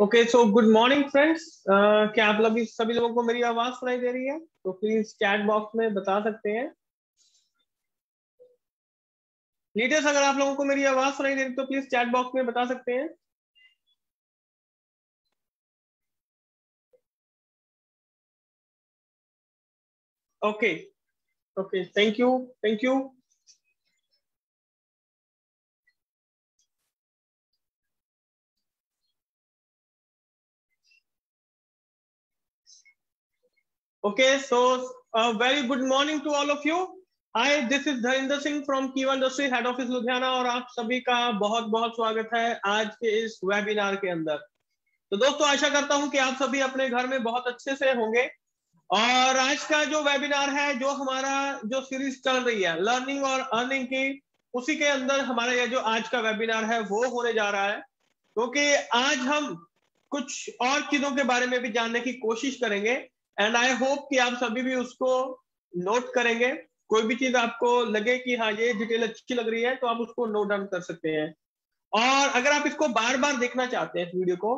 Okay so good morning friends क्या आप लोग सभी लोगों को मेरी आवाज़ सुनाई दे रही है? तो प्लीज़ चैट बॉक्स में बता सकते हैं। लीडर्स अगर आप लोगों को मेरी आवाज़ सुनाई दे रही तो प्लीज़ चैट बॉक्स में बता सकते हैं। Okay okay thank you thank you Okay, so uh, very good morning to all of you. Hi, this is Dharinder Singh from Keva industry head office Ludhiana और आप सभी का बहुत बहुत स्वागत है आज के इस वेबिनार के अंदर। तो दोस्तों आशा करता हूँ कि आप सभी अपने घर में बहुत अच्छे से होंगे। और आज का जो वेबिनार है जो हमारा जो सीरीज़ चल रही है लर्निंग और अर्निंग की उसी के अंदर हमारा यह जो आज का वेबिनार है वो होने जा रहा है। क्योंकि तो आज हम कुछ और चीज़ों के बारे में भी जानने की कोशिश करेंगे। एंड आई होप कि आप सभी भी उसको नोट करेंगे। कोई भी चीज़ आपको लगे कि हाँ ये डिटेल अच्छी लग रही है तो आप उसको नोट डाउन कर सकते हैं। और अगर आप इसको बार बार देखना चाहते हैं इस वीडियो को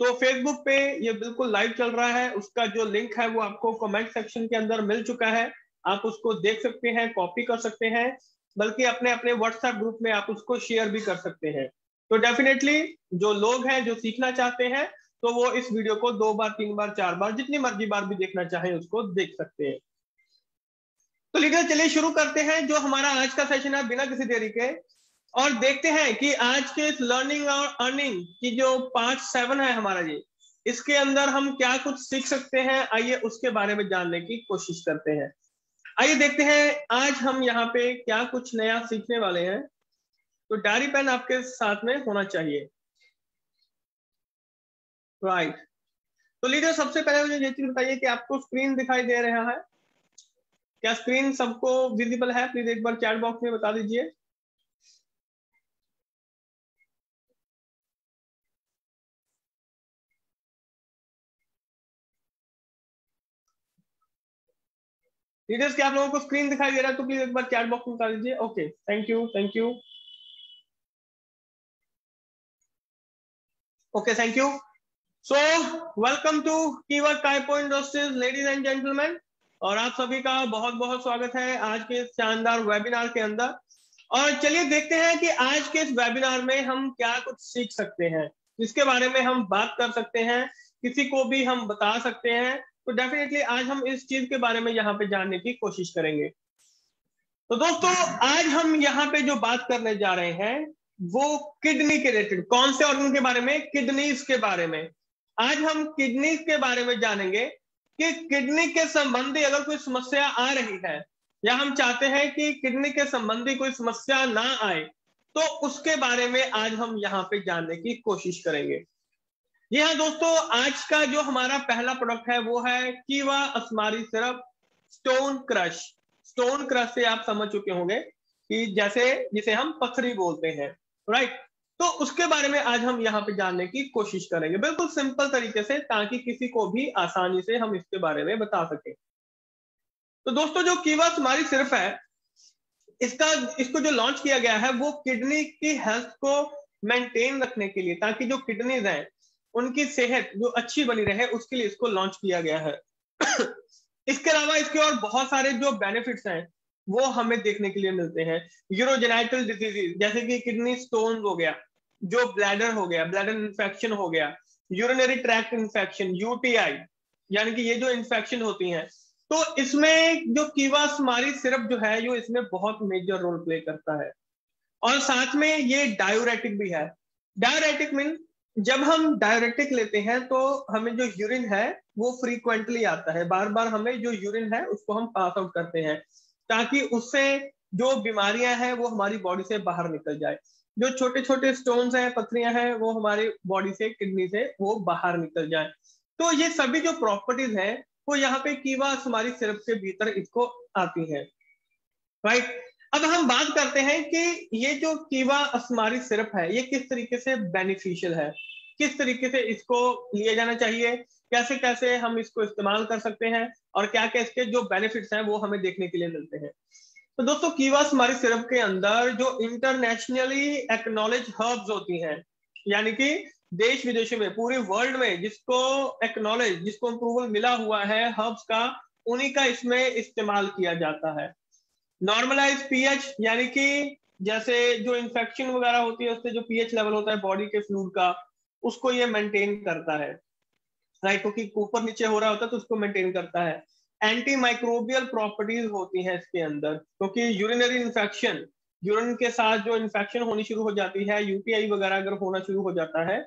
तो फेसबुक पे ये बिल्कुल लाइव चल रहा है। उसका जो लिंक है, वो आपको कमेंट सेक्शन के अंदर मिल चुका है। आप उसको देख सकते हैं कॉपी कर सकते हैं। बल्कि अपने अपने व्हाट्सएप ग्रुप में आप उसको शेयर भी कर सकते हैं। तो डेफिनेटली जो लोग हैं, जो सीखना चाहते हैं तो वो इस वीडियो को दो बार, तीन बार, चार बार, जितनी मर्ज़ी बार भी देखना चाहे उसको देख सकते हैं। तो लीडर, चलिए शुरू करते हैं जो हमारा आज का सेशन है बिना किसी देरी के। और देखते हैं कि आज के इस लर्निंग और अर्निंग की जो पाँच सेवन है हमारा ये, इसके अंदर हम क्या कुछ सीख सकते हैं? आइए उसके बारे में जानने की कोशिश करते हैं। आइए देखते हैं आज हम यहाँ पे क्या कुछ नया सीखने वाले हैं। तो डायरी पेन आपके साथ में होना चाहिए। राइट तो लीडर, सबसे पहले मुझे ये चीज़ बताइए कि आपको स्क्रीन दिखाई दे रहा है? क्या स्क्रीन सबको विजिबल है? प्लीज़ एक बार चैट बॉक्स में बता दीजिए। लीडर्स क्या आप लोगों को स्क्रीन दिखाई दे रहा है? तो प्लीज़ एक बार चैट बॉक्स में बता दीजिए। Okay thank you thank you okay thank you so welcome to industries ladies and gentleman और आप सभी का बहुत बहुत स्वागत है आज के इस शानदार वेबिनार के अंदर। और चलिए देखते हैं कि आज के इस वेबिनार में हम क्या कुछ सीख सकते हैं। जिसके बारे में हम बात कर सकते हैं, किसी को भी हम बता सकते हैं। तो डेफिनेटली आज हम इस चीज़ के बारे में यहाँ पे जानने की कोशिश करेंगे। तो दोस्तों, आज हम यहाँ पे जो बात करने जा रहे हैं, वो किडनी के रिलेटेड कौन से ऑर्गन के बारे में? किडनीज के बारे में। आज हम किडनी के बारे में जानेंगे कि किडनी के संबंधी अगर कोई समस्या आ रही है, या हम चाहते हैं कि किडनी के संबंधी कोई समस्या ना आए तो उसके बारे में आज हम यहाँ पे जानने की कोशिश करेंगे। जी हाँ दोस्तों, आज का जो हमारा पहला प्रोडक्ट है, वो है Keva Ashmari syrup stone crush. Stone crush से आप समझ चुके होंगे कि जैसे, जिसे हम पथरी बोलते हैं राइट तो उसके बारे में आज हम यहाँ पे जानने की कोशिश करेंगे। बिल्कुल सिंपल तरीके से, ताकि किसी को भी आसानी से हम इसके बारे में बता सके। तो दोस्तों, जो कीवा हमारी सिर्फ़ है, इसका, इसको जो लॉन्च किया गया है, वो किडनी की हेल्थ को मेंटेन रखने के लिए, ताकि जो किडनीज हैं, उनकी सेहत जो अच्छी बनी रहे, उसके लिए इसको लॉन्च किया गया है। इसके अलावा इसके और बहुत सारे जो बेनिफिट्स हैं वो हमें देखने के लिए मिलते हैं। यूरोजेनाइटल डिज़ीज़ जैसे कि किडनी स्टोन हो गया, जो ब्लैडर हो गया ब्लैडर इन्फेक्शन हो गया यूरिनरी ट्रैक्ट इन्फेक्शन यूटीआई यानी कि ये जो इन्फेक्शन होती हैं तो इसमें जो कीवास्मारी सिरप जो है जो इसमें बहुत मेजर रोल प्ले करता है। और साथ में ये डायोरेटिक भी है। डायोरेटिक मीन जब हम डायोरेटिक लेते हैं तो हमें जो यूरिन है, वो फ्रीक्वेंटली आता है। बार बार हमें जो यूरिन है, उसको हम पास आउट करते हैं। ताकि उससे जो बीमारियाँ हैं, वो हमारी बॉडी से बाहर निकल जाए। जो छोटे छोटे स्टोन्स हैं, पथरियाँ हैं, वो हमारी बॉडी से किडनी से, वो बाहर निकल जाए। तो ये सभी जो प्रॉपर्टीज़ हैं, वो यहाँ पे कीवा हमारी सिरप के भीतर इसको आती है। राइट अब हम बात करते हैं कि ये जो कीवा असमारी सिरप है, ये किस तरीके से बेनिफिशियल है? किस तरीके से इसको लिया जाना चाहिए? कैसे कैसे हम इसको इस्तेमाल कर सकते हैं और क्या क्या इसके जो बेनिफिट्स हैं वो हमें देखने के लिए मिलते हैं। तो दोस्तों कीवास हमारे सिरप के अंदर जो इंटरनेशनली एक्नोलेज हर्ब्स होती हैं, यानी कि देश विदेशों में, पूरे वर्ल्ड में जिसको एक्नॉलेज जिसको अप्रूवल मिला हुआ है हर्ब्स का, उन्हीं का इसमें इस्तेमाल किया जाता है। नॉर्मलाइज पीएच यानी कि जैसे जो इन्फेक्शन वगैरह होती है, उससे जो पीएच लेवल होता है बॉडी के फ्लूड का, उसको ये मेंटेन करता है। राइट क्योंकि ऊपर नीचे हो रहा होता है तो उसको मेंटेन करता है। एंटी माइक्रोबियल प्रॉपर्टीज़ होती हैं इसके अंदर, क्योंकि यूरिनरी इन्फेक्शन यूरिन के साथ जो इन्फेक्शन होनी शुरू हो जाती है यूटीआई वगैरह अगर होना शुरू हो जाता है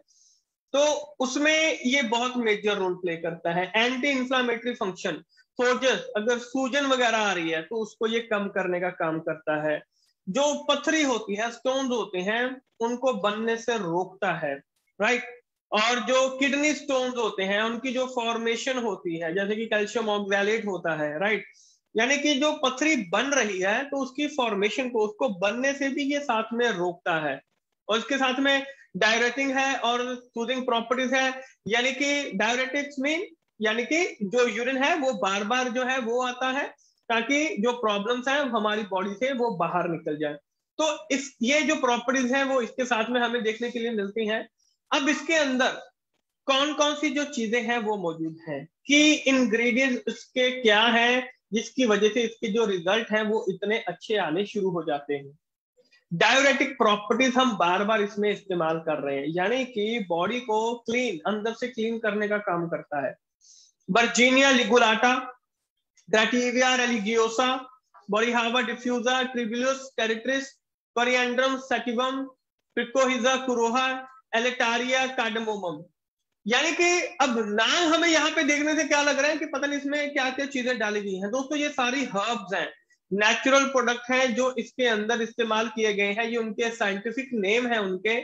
तो उसमें ये बहुत मेजर रोल प्ले करता है। एंटी इंफ्लामेटरी फ़ंक्शन सोजस अगर सूजन वगैरह आ रही है तो उसको ये कम करने का काम करता है। जो पथरी होती है स्टोन होते हैं, उनको बनने से रोकता है राइट और जो किडनी स्टोन होते हैं, उनकी जो फॉर्मेशन होती है, जैसे कि कैल्शियम ऑक्सैलेट होता है राइट यानी कि जो पथरी बन रही है तो उसकी फॉर्मेशन को, उसको बनने से भी ये साथ में रोकता है। और इसके साथ में डायरेटिंग है और सूदिंग प्रॉपर्टीज़ है। यानी कि डायरेटिक्स मीन यानी कि जो यूरिन है, वो बार बार जो है, वो आता है, ताकि जो प्रॉब्लम्स है, हमारी बॉडी से वो बाहर निकल जाए। तो इस, ये जो प्रॉपर्टीज़ है, वो इसके साथ में हमें देखने के लिए मिलती हैं। अब इसके अंदर कौन कौन सी जो चीज़ें हैं वो मौजूद हैं? कि इंग्रेडिएंट इसके क्या है, जिसकी वजह से इसके जो रिज़ल्ट हैं वो इतने अच्छे आने शुरू हो जाते हैं। डायोरेटिक प्रॉपर्टीज़ हम बार बार इसमें इस्तेमाल कर रहे हैं। यानी कि बॉडी को क्लीन अंदर से क्लीन करने का काम करता है। Bergenia ligulata Crataeva religiosa Boerhavia डिफ्यूजा ट्रिबिलस टेरिट्रिस Coriandrum sativum Picrorhiza कुरोहा एलेटारिया कार्डमोमम यानी कि अब नाम हमें यहाँ पे देखने से क्या लग रहा है कि पता नहीं इसमें क्या क्या चीज़ें डाली गई हैं। दोस्तों, ये सारी हर्ब्स हैं। नेचुरल प्रोडक्ट हैं जो इसके अंदर इस्तेमाल किए गए हैं। ये उनके साइंटिफिक नेम है उनके,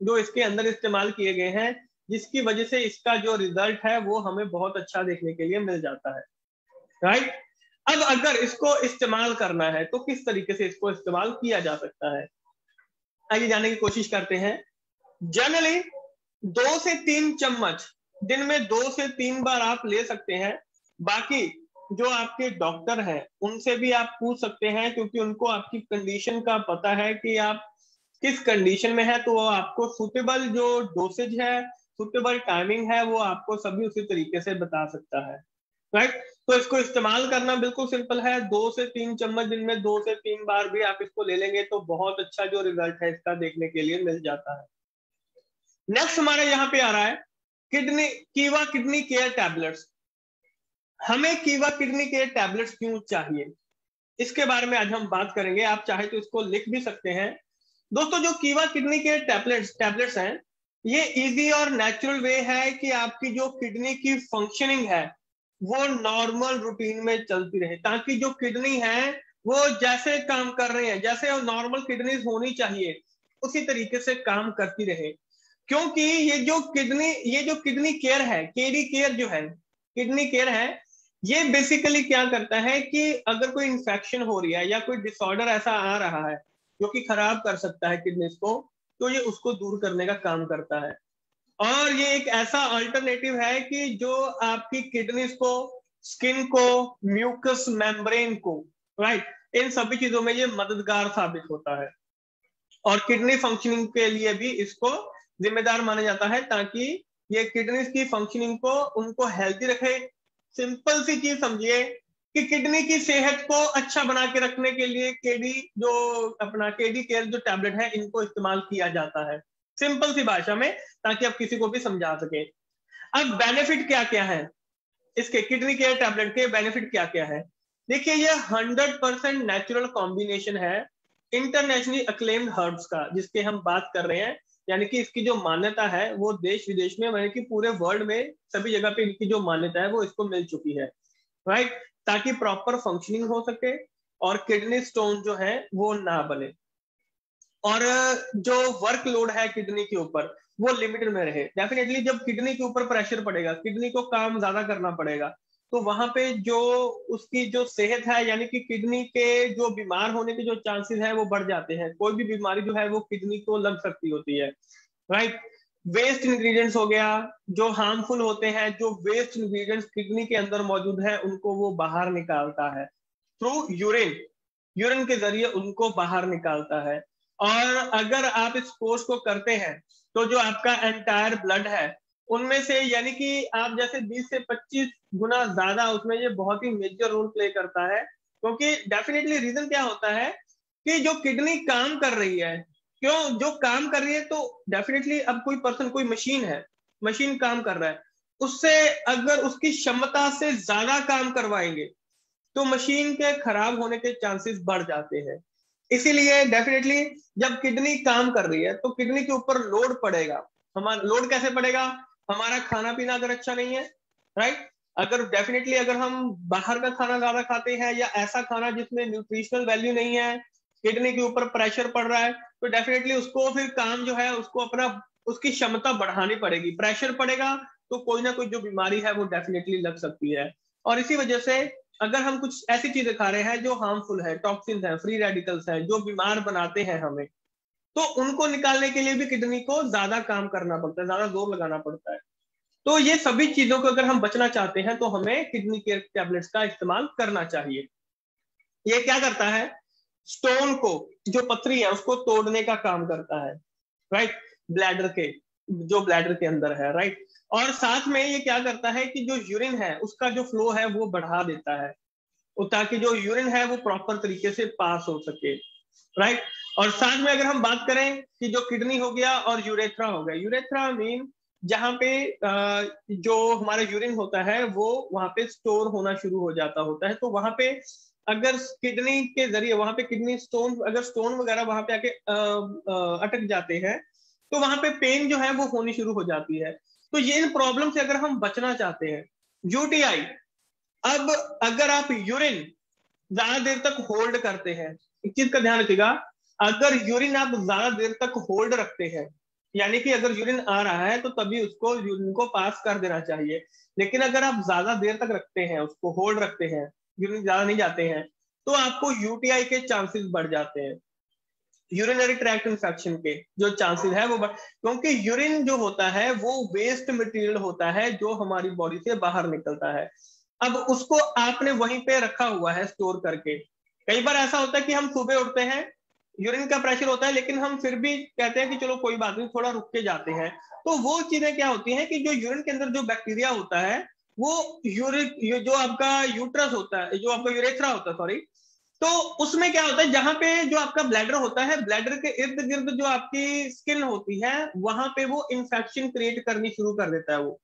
जो इसके अंदर इस्तेमाल किए गए हैं, जिसकी वजह से इसका जो रिज़ल्ट है वो हमें बहुत अच्छा देखने के लिए मिल जाता है। राइट अब अगर इसको इस्तेमाल करना है तो किस तरीके से इसको इस्तेमाल किया जा सकता है? आइए जाने की कोशिश करते हैं। जनरली दो से तीन चम्मच, दिन में दो से तीन बार आप ले सकते हैं। बाकी जो आपके डॉक्टर हैं, उनसे भी आप पूछ सकते हैं, क्योंकि उनको आपकी कंडीशन का पता है कि आप किस कंडीशन में है तो वो आपको सुटेबल जो डोसेज है सुटेबल टाइमिंग है, वो आपको सभी उसी तरीके से बता सकता है। राइट तो इसको इस्तेमाल करना बिल्कुल सिंपल है। दो से तीन चम्मच दिन में दो से तीन बार भी आप इसको ले लेंगे तो बहुत अच्छा जो रिज़ल्ट है, इसका देखने के लिए मिल जाता है। नेक्स्ट हमारा यहाँ पे आ रहा है, किडनी, कीवा किडनी केयर टैबलेट्स। हमें कीवा किडनी केयर टैबलेट्स क्यों चाहिए? इसके बारे में आज हम बात करेंगे। आप चाहे तो इसको लिख भी सकते हैं। दोस्तों, जो कीवा किडनी केयर टैबलेट्स टैबलेट्स हैं, ये इजी और नेचुरल वे है कि आपकी जो किडनी की फंक्शनिंग है, वो नॉर्मल रूटीन में चलती रहे, ताकि जो किडनी है, वो जैसे काम कर रहे हैं, जैसे नॉर्मल किडनी होनी चाहिए, उसी तरीके से काम करती रहे। क्योंकि ये जो किडनी, ये जो किडनी केयर है केडी केयर जो है, किडनी केयर है, ये बेसिकली क्या करता है कि अगर कोई इंफेक्शन हो रही है या कोई डिसऑर्डर ऐसा आ रहा है जो कि खराब कर सकता है किडनीज को तो ये उसको दूर करने का काम करता है। और ये एक ऐसा अल्टरनेटिव है कि जो आपकी किडनीज को स्किन को म्यूकस मेम्ब्रेन को राइट इन सभी चीज़ों में ये मददगार साबित होता है। और किडनी फंक्शनिंग के लिए भी इसको जिम्मेदार माना जाता है ताकि ये किडनी की फंक्शनिंग को, उनको हेल्थी रखे। सिंपल सी चीज़ समझिए कि किडनी की सेहत को अच्छा बना के रखने के लिए केडी जो अपना केडी केयर जो टैबलेट है, इनको इस्तेमाल किया जाता है। सिंपल सी भाषा में ताकि आप किसी को भी समझा सके। अब बेनिफिट क्या क्या है? इसके किडनी केयर टैबलेट के बेनिफिट क्या क्या है? देखिए, ये हंड्रेड परसेंट नेचुरल कॉम्बिनेशन है। इंटरनेशनली अक्लेम्ड हर्ब्स का, जिसके हम बात कर रहे हैं। यानी कि इसकी जो मान्यता है, वो देश विदेश में, यानी कि पूरे वर्ल्ड में सभी जगह पे इनकी जो मान्यता है, वो इसको मिल चुकी है। राइट ताकि प्रॉपर फंक्शनिंग हो सके और किडनी स्टोन जो है, वो ना बने। और जो वर्कलोड है किडनी के ऊपर, वो लिमिटेड में रहे। डेफिनेटली जब किडनी के ऊपर प्रेशर पड़ेगा किडनी को काम ज़्यादा करना पड़ेगा तो वहाँ पे जो उसकी जो सेहत है, यानी कि किडनी के जो बीमार होने के जो चांसेस है, वो बढ़ जाते हैं। कोई भी बीमारी जो है, वो किडनी को लग सकती होती है। राइट वेस्ट इंग्रेडिएंट्स हो गया, जो हार्मफुल होते हैं, जो वेस्ट इंग्रेडिएंट्स किडनी के अंदर मौजूद है, उनको वो बाहर निकालता है। थ्रू यूरिन यूरिन के ज़रिए उनको बाहर निकालता है। और अगर आप इस कोर्स को करते हैं तो जो आपका एंटायर ब्लड है उनमें से यानी कि आप जैसे 20 से 25 गुना ज़्यादा उसमें ये बहुत ही मेजर रोल प्ले करता है। क्योंकि डेफिनेटली रीजन क्या होता है कि जो किडनी काम कर रही है, क्यों? जो काम कर रही है तो डेफिनेटली अब कोई पर्सन कोई मशीन है मशीन काम कर रहा है। उससे अगर उसकी क्षमता से ज़्यादा काम करवाएँगे तो मशीन के खराब होने के चांसेस बढ़ जाते हैं। इसीलिए डेफिनेटली जब किडनी काम कर रही है तो किडनी के ऊपर लोड पड़ेगा। हमारा लोड कैसे पड़ेगा? हमारा खाना पीना अगर अच्छा नहीं है राइट अगर डेफिनेटली अगर हम बाहर का खाना ज़्यादा खाते हैं या ऐसा खाना जिसमें न्यूट्रिशनल वैल्यू नहीं है, किडनी के ऊपर प्रेशर पड़ रहा है तो डेफिनेटली उसको फिर काम जो है, उसको अपना, उसकी क्षमता बढ़ानी पड़ेगी। प्रेशर पड़ेगा तो कोई ना कोई जो बीमारी है वो डेफिनेटली लग सकती है। और इसी वजह से अगर हम कुछ ऐसी चीज़ें खा रहे हैं जो हार्मफुल है टॉक्सिन है फ्री रेडिकल्स है, जो बीमार बनाते हैं हमें तो उनको निकालने के लिए भी किडनी को ज़्यादा काम करना पड़ता है, ज़्यादा ज़ोर लगाना पड़ता है। तो ये सभी चीज़ों को अगर हम बचना चाहते हैं तो हमें किडनी केयर टैबलेट्स का इस्तेमाल करना चाहिए। ये क्या करता है? स्टोन को, जो पथरी है, उसको तोड़ने का काम करता है राइट ब्लैडर के, जो ब्लैडर के अंदर है राइट और साथ में ये क्या करता है कि जो यूरिन है, उसका जो फ्लो है, वो बढ़ा देता है, ताकि जो यूरिन है, वो प्रॉपर तरीके से पास हो सके राइट और साथ में अगर हम बात करें कि जो किडनी हो गया और यूरेथ्रा हो गया यूरेथ्रा मीन जहाँ पे जो हमारा यूरिन होता है, वो वहाँ पे स्टोर होना शुरू हो जाता होता है। तो वहाँ पे अगर किडनी के ज़रिए, वहाँ पे किडनी स्टोन अगर स्टोन वगैरह वहाँ पे आके अटक जाते हैं तो वहाँ पे पेन जो है वो होनी शुरू हो जाती है। तो ये इन प्रॉब्लम से अगर हम बचना चाहते हैं यूटीआई अब अगर आप यूरिन ज़्यादा देर तक होल्ड करते हैं एक चीज़ का ध्यान रखिएगा? अगर यूरिन आप ज़्यादा देर तक होल्ड रखते हैं, यानी कि अगर यूरिन आ रहा है तो तभी उसको यूरिन को पास कर देना चाहिए। लेकिन अगर आप ज़्यादा देर तक रखते हैं, उसको होल्ड रखते हैं यूरिन ज़्यादा नहीं जाते हैं तो आपको यूटीआई के चांसेस बढ़ जाते हैं। यूरिनरी ट्रैक्ट इन्फेक्शन के जो चांसेस है वो बढ़ क्योंकि यूरिन जो होता है, वो वेस्ट मटेरियल होता है जो हमारी बॉडी से बाहर निकलता है। अब उसको आपने वहीं पे रखा हुआ है स्टोर करके। कई बार ऐसा होता है कि हम सुबह उठते हैं यूरिन का प्रेशर होता है, लेकिन हम फिर भी कहते हैं कि चलो कोई बात नहीं, थोड़ा रुक के जाते हैं। तो वो चीज़ें क्या होती हैं कि जो यूरिन के अंदर जो बैक्टीरिया होता है, वो यूरिक जो आपका यूट्रस होता है, जो आपका यूरेथ्रा होता है सॉरी तो उसमें क्या होता है, जहाँ पे जो आपका ब्लैडर होता है, ब्लैडर के इर्द गिर्द जो आपकी स्किन होती है, वहाँ पे वो इंफेक्शन क्रिएट करनी शुरू कर देता है वो।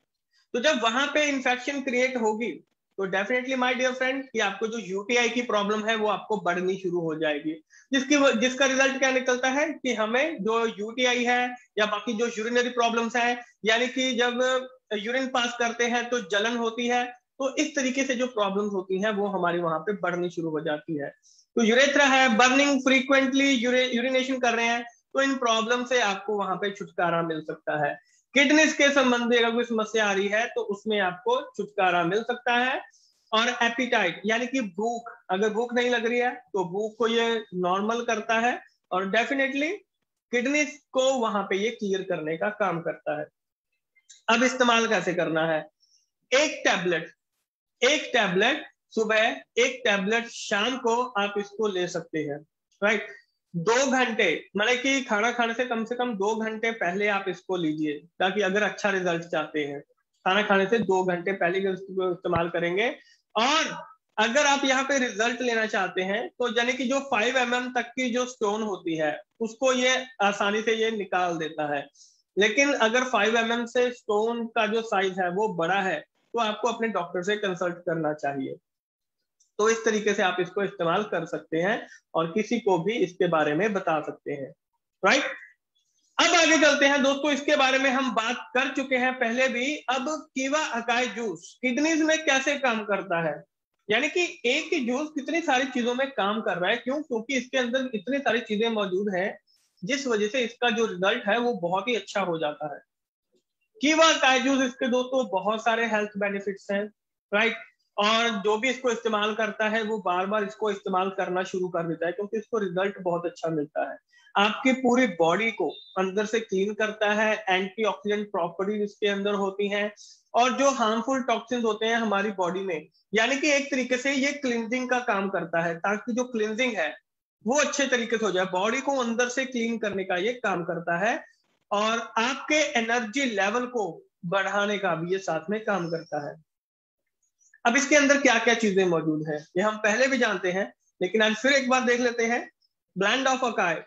तो जब वहाँ पे इंफेक्शन क्रिएट होगी तो डेफिनेटली माय डियर फ्रेंड कि आपको जो यूटीआई की प्रॉब्लम है, वो आपको बढ़नी शुरू हो जाएगी। जिसकी जिसका रिज़ल्ट क्या निकलता है कि हमें जो यूटीआई है या बाकी जो यूरिनरी प्रॉब्लम्स है, यानी कि जब यूरिन पास करते हैं तो जलन होती है तो इस तरीके से जो प्रॉब्लम्स होती हैं, वो हमारी वहाँ पे बढ़नी शुरू हो जाती है। तो यूरेथ्रा है बर्निंग फ्रीक्वेंटली यूरिनेशन कर रहे हैं तो इन प्रॉब्लम से आपको वहाँ पे छुटकारा मिल सकता है। किडनीज के संबंधी अगर कोई समस्या आ रही है तो उसमें आपको छुटकारा मिल सकता है। और एपिटाइट यानी कि भूख, अगर भूख नहीं लग रही है तो भूख को ये नॉर्मल करता है और डेफिनेटली किडनी को वहाँ पे ये क्लियर करने का काम करता है। अब इस्तेमाल कैसे करना है? एक टैबलेट एक टैबलेट सुबह, एक टैबलेट शाम को आप इसको ले सकते हैं राइट दो घंटे मतलब कि खाना खाने से कम से कम दो घंटे पहले आप इसको लीजिए, ताकि अगर अच्छा रिज़ल्ट चाहते हैं। खाना खाने से दो घंटे पहले इसको इस्तेमाल करेंगे। और अगर आप यहाँ पे रिज़ल्ट लेना चाहते हैं तो यानी कि जो फाइव एम mm तक की जो स्टोन होती है, उसको ये आसानी से ये निकाल देता है। लेकिन अगर फाइव एम mm से स्टोन का जो साइज़ है, वो बड़ा है तो आपको अपने डॉक्टर से कंसल्ट करना चाहिए। तो इस तरीके से आप इसको इस्तेमाल कर सकते हैं और किसी को भी इसके बारे में बता सकते हैं। राइट अब आगे चलते हैं। दोस्तों, इसके बारे में हम बात कर चुके हैं पहले भी। अब कीवा अकाई जूस किडनीज में कैसे काम करता है? यानी कि एक ही जूस कितनी सारी चीज़ों में काम कर रहा है? क्यों? क्योंकि इसके अंदर इतनी सारी चीज़ें मौजूद है, जिस वजह से इसका जो रिज़ल्ट है वो बहुत ही अच्छा हो जाता है। कीवा अकाई जूस इसके दोस्तों, बहुत सारे हेल्थ बेनिफिट्स हैं। राइट और जो भी इसको इस्तेमाल करता है, वो बार बार इसको इस्तेमाल करना शुरू कर देता है, क्योंकि इसको रिज़ल्ट बहुत अच्छा मिलता है। आपकी पूरी बॉडी को अंदर से क्लीन करता है एंटीऑक्सीडेंट प्रॉपर्टीज़ इसके अंदर होती हैं, और जो हार्मफुल टॉक्सिन होते हैं हमारी बॉडी में, यानी कि एक तरीके से ये क्लिनजिंग का काम करता है, ताकि जो क्लिनजिंग है, वो अच्छे तरीके से हो जाए। बॉडी को अंदर से क्लीन करने का ये काम करता है, और आपके एनर्जी लेवल को बढ़ाने का भी ये साथ में काम करता है। अब इसके अंदर क्या क्या चीज़ें मौजूद है, ये हम पहले भी जानते हैं, लेकिन आज फिर एक बार देख लेते हैं। ब्लैंड ऑफ़ अकाय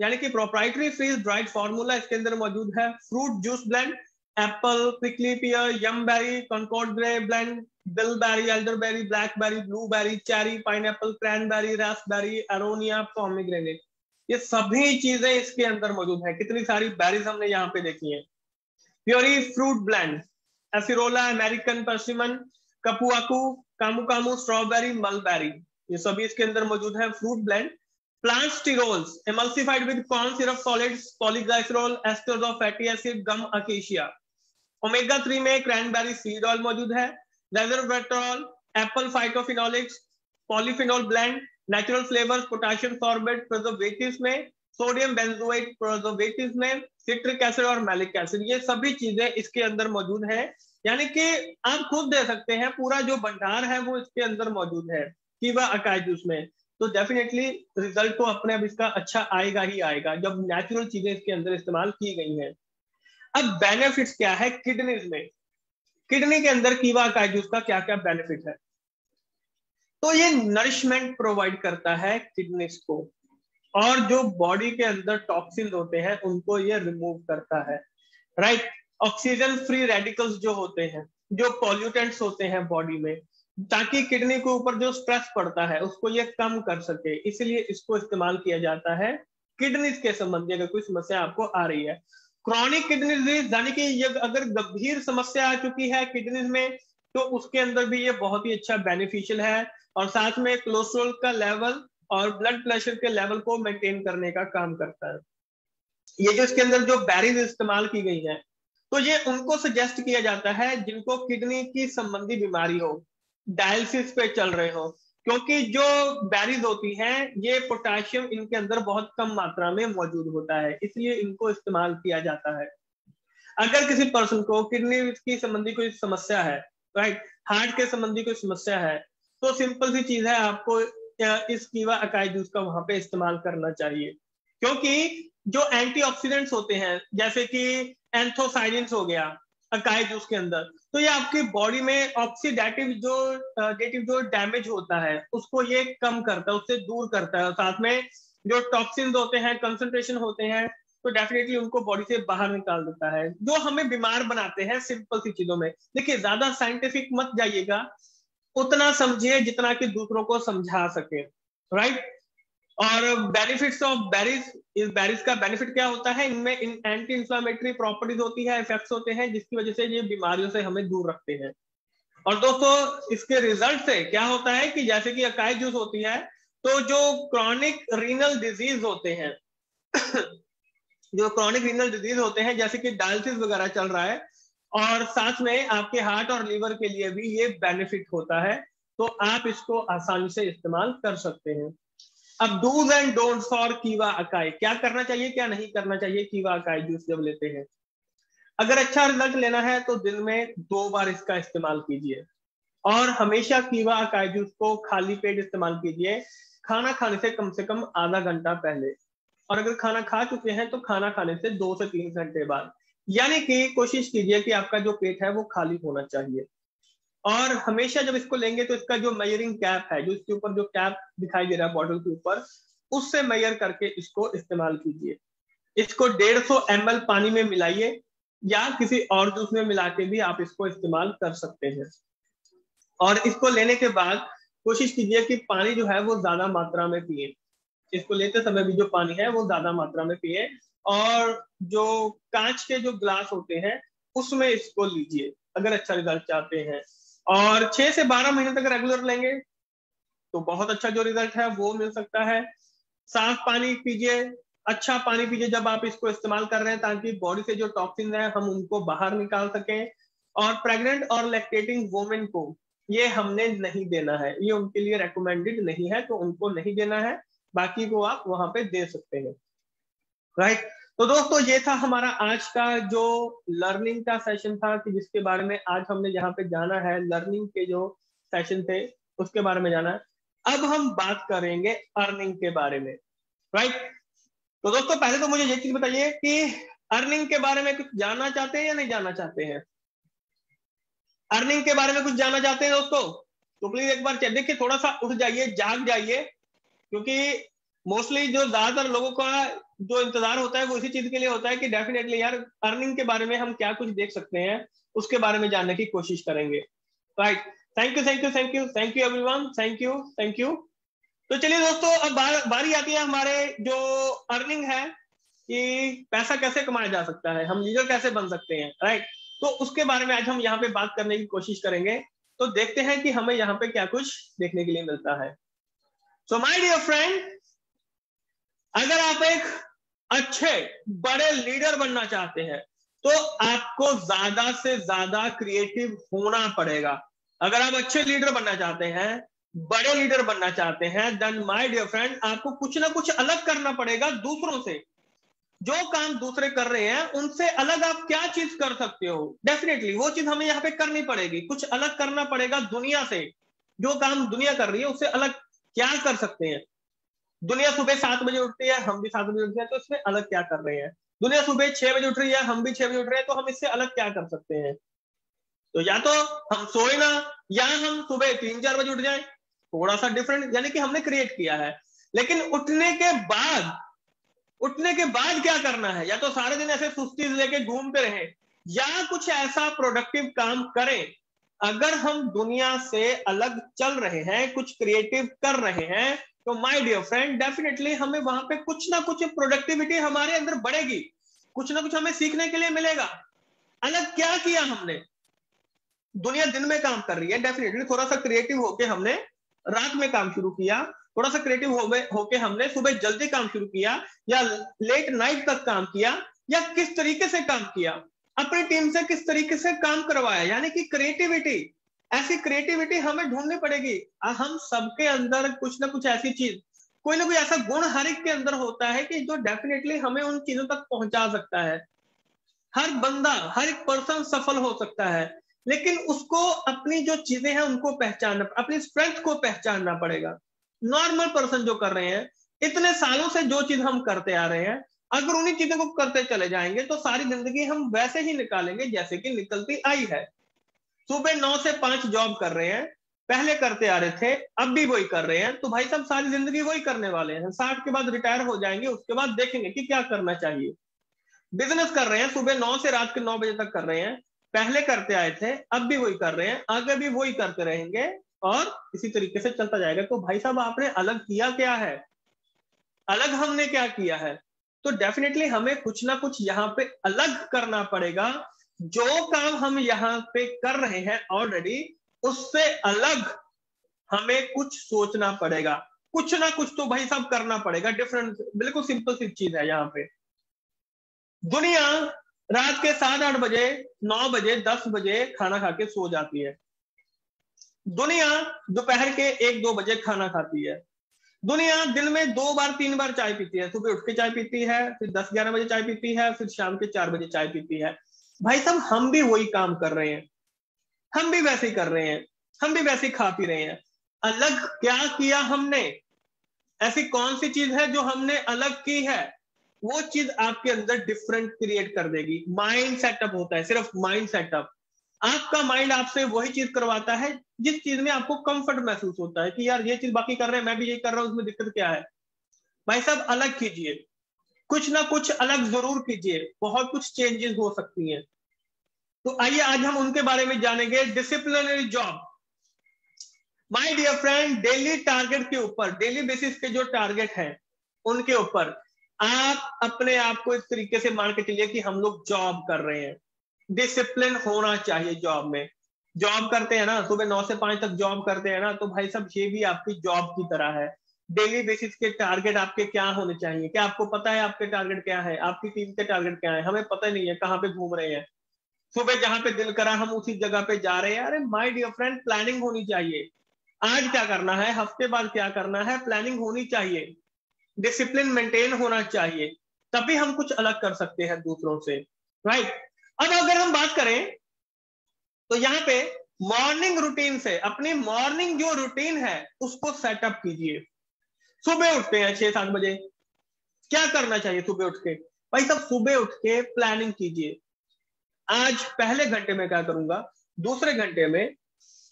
यानी कि प्रोप्राइटरी फ्रीज ड्राइड फॉर्मूला इसके अंदर मौजूद है। Fruit juice blend apple prickly pear yumberry concord grape blend bilberry elderberry blackberry blueberry cherry pine pineapple cranberry raspberry aronia pomegranate ये सभी चीज़ें इसके अंदर मौजूद है। कितनी सारी बेरीज हमने यहाँ पे देखी है। Puree fruit blend acerola American persimmon cupuacu camu camu strawberry, mulberry, ये सभी इसके अंदर मौजूद है fruit blend sterols emulsified with corn syrup, solids, polyglycerol, esters of fatty acid, gum acacia. Omega three में क्रैनबेरी सीड ऑयल मौजूद है resveratrol apple phytophenolics polyphenol blend natural flavours potassium sorbate preservatives में सोडियम बेंजोएट प्रिजर्वेटिव्स में citric acid और malic acid ये सभी चीज़ें इसके अंदर मौजूद है। यानी कि आप खुद दे सकते हैं, पूरा जो भंडार है वो इसके अंदर मौजूद है कीवा अकाई जूस में तो डेफिनेटली रिज़ल्ट तो अपने अब इसका अच्छा आएगा ही आएगा, जब नेचुरल चीज़ें इसके अंदर इस्तेमाल की गई हैं। अब बेनिफिट्स क्या है किडनीज में? किडनी के अंदर कीवा का जूस का क्या क्या बेनिफिट है? तो ये नरिशमेंट प्रोवाइड करता है किडनीज को, और जो बॉडी के अंदर टॉक्सिन होते हैं उनको ये रिमूव करता है। राइट ऑक्सीजन फ्री रेडिकल्स जो होते हैं, जो पॉल्यूटेंट्स होते हैं बॉडी में, ताकि किडनी के ऊपर जो स्ट्रेस पड़ता है, उसको ये कम कर सके। इसलिए इसको इस्तेमाल किया जाता है किडनी के संबंधी, अगर कोई समस्या आपको आ रही है। क्रॉनिक किडनी डिज़ीज़ यानी कि ये अगर गंभीर समस्या आ चुकी है किडनी में तो उसके अंदर भी ये बहुत ही अच्छा बेनिफिशियल है और साथ में कोलेस्ट्रोल का लेवल और ब्लड प्रेशर के लेवल को मेंटेन करने का काम करता है। ये जो इसके अंदर जो बैरीज इस्तेमाल की गई है तो ये उनको सजेस्ट किया जाता है जिनको किडनी की संबंधी बीमारी हो डायलिसिस पे चल रहे हो, क्योंकि जो बैरीज होती हैं, ये पोटेशियम इनके अंदर बहुत कम मात्रा में मौजूद होता है, इसलिए इनको इस्तेमाल किया जाता है। अगर किसी पर्सन को किडनी की संबंधी कोई समस्या है राइट हार्ट के संबंधी कोई समस्या है तो सिंपल सी चीज़ है, आपको इस कीवा अकाई जूस का वहाँ पे इस्तेमाल करना चाहिए। क्योंकि जो एंटीऑक्सीडेंट्स होते हैं, जैसे कि एंथोसाइडिन्स हो गया अकाई जूस के अंदर। तो ये आपकी बॉडी में ऑक्सीडेटिव जो डेटिव जो डैमेज होता है, उसको ये कम करता है, उससे दूर करता है। साथ में जो टॉक्सिन होते हैं कंसंट्रेशन होते हैं तो डेफिनेटली उनको बॉडी से बाहर निकाल देता है। जो हमें बीमार बनाते हैं सिंपल सी चीज़ों में। देखिए, ज़्यादा साइंटिफिक मत जाइएगा। उतना समझिए जितना कि दूसरों को समझा सके राइट और बेनिफिट्स ऑफ़ बेरीज इस बेरीज का बेनिफिट क्या होता है? इनमें इन एंटी इंफ्लामेटरी प्रॉपर्टीज़ होती है इफेक्ट्स होते हैं, जिसकी वजह से ये बीमारियों से हमें दूर रखते हैं। और दोस्तों, इसके रिज़ल्ट से क्या होता है कि जैसे कि अकाई जूस होती है तो जो क्रॉनिक रीनल डिज़ीज़ होते हैं, जो क्रॉनिक रीनल डिज़ीज़ होते हैं, जैसे कि डायलिसिस वगैरह चल रहा है, और साथ में आपके हार्ट और लीवर के लिए भी ये बेनिफिट होता है तो आप इसको आसानी से इस्तेमाल कर सकते हैं। अब dos and don't for Keva acai, क्या करना चाहिए, क्या नहीं करना चाहिए, कीवा अकाई जूस जब लेते हैं। अगर अच्छा रिज़ल्ट लेना है तो दिन में दो बार इसका इस्तेमाल कीजिए। और हमेशा कीवा अकाई जूस को खाली पेट इस्तेमाल कीजिए, खाना खाने से कम से कम आधा घंटा पहले। और अगर खाना खा चुके हैं तो खाना खाने से दो से तीन घंटे बाद। यानी कि कोशिश कीजिए कि आपका जो पेट है, वो खाली होना चाहिए। और हमेशा जब इसको लेंगे तो इसका जो मेयरिंग कैप है, जो इसके ऊपर जो कैप दिखाई दे रहा है बॉटल के ऊपर, उससे मेयर करके इसको इस्तेमाल कीजिए। इसको 150 सौ पानी में मिलाइए या किसी और जूस में मिला के भी आप इसको इस्तेमाल कर सकते हैं। और इसको लेने के बाद कोशिश कीजिए कि पानी जो है वो ज़्यादा मात्रा में पिए। इसको लेते समय भी जो पानी है वो ज़्यादा मात्रा में पिए और जो कांच के जो ग्लास होते हैं, उसमें इसको लीजिए। अगर अच्छा रिज़ल्ट चाहते हैं और छह से बारह महीने तक रेगुलर लेंगे। तो बहुत अच्छा जो रिज़ल्ट है, वो मिल सकता है। साफ़ पानी पीजिए अच्छा पानी पीजिए जब आप इसको इस्तेमाल कर रहे हैं, ताकि बॉडी से जो टॉक्सिन है, हम उनको बाहर निकाल सकें। और प्रेग्नेंट और लैक्टेटिंग वोमेन को ये हमने नहीं देना है। ये उनके लिए रेकमेंडेड नहीं है तो उनको नहीं देना है। बाकी को आप वहाँ पे दे सकते हैं। राइट तो दोस्तों, ये था हमारा आज का जो लर्निंग का सेशन था कि जिसके बारे में आज हमने यहाँ पे जाना है। लर्निंग के जो सेशन थे, उसके बारे में जाना है। अब हम बात करेंगे अर्निंग के बारे में राइट तो दोस्तों, पहले तो मुझे ये चीज़ बताइए कि अर्निंग के बारे में कुछ जानना चाहते हैं या नहीं जानना चाहते हैं? अर्निंग के बारे में कुछ जानना चाहते हैं दोस्तों? तो प्लीज़ एक बार देखिए थोड़ा सा उठ जाइए, जाग जाइए, क्योंकि मोस्टली जो ज़्यादातर लोगों का जो इंतज़ार होता है वो इसी चीज़ के लिए होता है कि डेफिनेटली यार अर्निंग के बारे में हम क्या कुछ देख सकते हैं उसके बारे में जानने की कोशिश करेंगे। Right thank you thank you thank you thank you everyone thank you thank you तो चलिए दोस्तों अब बार, बारी आती है हमारे जो अर्निंग है कि पैसा कैसे कमाया जा सकता है हम लीडर कैसे बन सकते हैं राइट तो उसके बारे में आज हम यहाँ पे बात करने की कोशिश करेंगे। तो देखते हैं कि हमें यहाँ पे क्या कुछ देखने के लिए मिलता है। सो माय डियर फ्रेंड अगर आप एक अच्छे, बड़े लीडर बनना चाहते हैं तो आपको ज़्यादा से ज़्यादा क्रिएटिव होना पड़ेगा। अगर आप अच्छे लीडर बनना चाहते हैं, बड़े लीडर बनना चाहते हैं देन माय डियर फ्रेंड आपको कुछ ना कुछ अलग करना पड़ेगा दूसरों से। जो काम दूसरे कर रहे हैं, उनसे अलग आप क्या चीज़ कर सकते हो? डेफिनेटली वो चीज़ हमें यहाँ पे करनी पड़ेगी। कुछ अलग करना पड़ेगा दुनिया से। जो काम दुनिया कर रही है, उससे अलग क्या कर सकते हैं? दुनिया सुबह सात बजे उठती है, हम भी सात बजे उठते हैं तो इसमें अलग क्या कर रहे हैं? दुनिया सुबह छह बजे उठ रही है, हम भी छह बजे उठ रहे हैं तो हम इससे अलग क्या कर सकते हैं? तो या तो हम सोए ना, या हम सुबह तीन चार बजे उठ जाए थोड़ा सा डिफरेंट यानी कि हमने क्रिएट किया है। लेकिन उठने के बाद, उठने के बाद क्या करना है? या तो सारे दिन ऐसे सुस्ती लेके घूमते रहे, या कुछ ऐसा प्रोडक्टिव काम करें। अगर हम दुनिया से अलग चल रहे हैं, कुछ क्रिएटिव कर रहे हैं तो माय डियर फ्रेंड डेफिनेटली हमें वहाँ पे कुछ ना कुछ प्रोडक्टिविटी हमारे अंदर बढ़ेगी। कुछ ना कुछ हमें सीखने के लिए मिलेगा। अलग क्या किया हमने? दुनिया दिन में काम कर रही है। डेफिनेटली थोड़ा सा क्रिएटिव होके हमने रात में काम शुरू किया। थोड़ा सा क्रिएटिव होके हमने सुबह जल्दी काम शुरू किया या लेट नाइट तक काम किया या किस तरीके से काम किया। अपनी टीम से किस तरीके से काम करवाया। यानी कि क्रिएटिविटी ऐसी क्रिएटिविटी हमें ढूंढनी पड़ेगी। हम सबके अंदर कुछ ना कुछ ऐसी चीज़, कोई ना कोई ऐसा गुण हर एक के अंदर होता है कि जो डेफिनेटली हमें उन चीज़ों तक पहुँचा सकता है। हर बंदा, हर एक पर्सन सफल हो सकता है, लेकिन उसको अपनी जो चीज़ें हैं उनको पहचानना, अपनी स्ट्रेंथ को पहचानना पड़ेगा। नॉर्मल पर्सन जो कर रहे हैं, इतने सालों से जो चीज़ हम करते आ रहे हैं, अगर उन्हीं चीज़ों को करते चले जाएँगे तो सारी ज़िंदगी हम वैसे ही निकालेंगे जैसे कि निकलती आई है। सुबह नौ से पाँच जॉब कर रहे हैं, पहले करते आ रहे थे, अब भी वही कर रहे हैं तो भाई साहब सारी ज़िंदगी वही करने वाले हैं। साठ के बाद रिटायर हो जाएँगे, उसके बाद देखेंगे कि क्या करना चाहिए। बिज़नेस कर रहे हैं, सुबह नौ से रात के नौ बजे तक कर रहे हैं, पहले करते आए थे, अब भी वही कर रहे हैं, आगे भी वही करते रहेंगे, और इसी तरीके से चलता जाएगा। तो भाई साहब, आपने अलग किया क्या है? अलग हमने क्या किया है? तो डेफिनेटली हमें कुछ ना कुछ यहाँ पे अलग करना पड़ेगा जो काम हम यहाँ पे कर रहे हैं ऑलरेडी उससे अलग हमें कुछ सोचना पड़ेगा। कुछ ना कुछ तो भाई साहब करना पड़ेगा। डिफरेंट बिल्कुल सिंपल सी चीज़ है यहाँ पे। दुनिया रात के सात आठ बजे, नौ बजे, दस बजे खाना खा के सो जाती है। दुनिया दोपहर के एक दो बजे खाना खाती है। दुनिया दिन में दो बार, तीन बार चाय पीती है। सुबह उठ के चाय पीती है, फिर दस ग्यारह बजे चाय पीती है, फिर शाम के चार बजे चाय पीती है। भाई साहब, हम भी वही काम कर रहे हैं। हम भी वैसे कर रहे हैं। हम भी वैसे खा पी रहे हैं। अलग क्या किया हमने? ऐसी कौन सी चीज़ है जो हमने अलग की है? वो चीज़ आपके अंदर डिफरेंट क्रिएट कर देगी। माइंड सेटअप होता है, सिर्फ़ माइंड सेटअप आपका माइंड आपसे वही चीज़ करवाता है, जिस चीज़ में आपको कंफर्ट महसूस होता है कि यार ये चीज़ बाकी कर रहे हैं, मैं भी यही कर रहा हूँ, उसमें दिक्कत क्या है? भाई साहब, अलग कीजिए। कुछ ना कुछ अलग ज़रूर कीजिए, बहुत कुछ चेंजेस हो सकती हैं। तो आइए, आज हम उनके बारे में जानेंगे। Disciplinary job my dear friend daily target के ऊपर डेली बेसिस के जो टारगेट है, उनके ऊपर, आप अपने आप को इस तरीके से मान के चलिए कि हम लोग जॉब कर रहे हैं। डिसिप्लिन होना चाहिए जॉब में। जॉब करते हैं ना, सुबह नौ से पाँच तक जॉब करते हैं ना तो भाई सब ये भी आपकी जॉब की तरह है। डेली बेसिस के टारगेट आपके क्या होने चाहिए? क्या आपको पता है आपके टारगेट क्या है? आपकी टीम के टारगेट क्या है? हमें पता नहीं है कहाँ पे घूम रहे हैं। सुबह जहाँ पे दिल करा, हम उसी जगह पे जा रहे हैं। अरे माय डियर फ्रेंड प्लानिंग होनी चाहिए। आज क्या करना है? हफ़्ते बाद क्या करना है? प्लानिंग होनी चाहिए। डिसिप्लिन मेंटेन होना चाहिए। तभी हम कुछ अलग कर सकते हैं दूसरों से। राइट अब अगर हम बात करें तो यहाँ पे मॉर्निंग रूटीन से, अपनी मॉर्निंग जो रूटीन है, उसको सेटअप कीजिए। सुबह उठते हैं छह, सात बजे। क्या करना चाहिए सुबह उठ के? भाई सब सुबह उठ के प्लानिंग कीजिए। आज पहले घंटे में क्या करूँगा? दूसरे घंटे में,